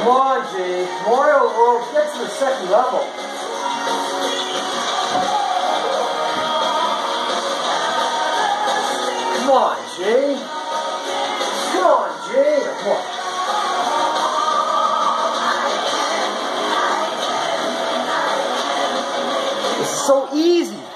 Come on, G. Mario World, get to the second level. Come on, G. Come on, G. Come on. This is so easy.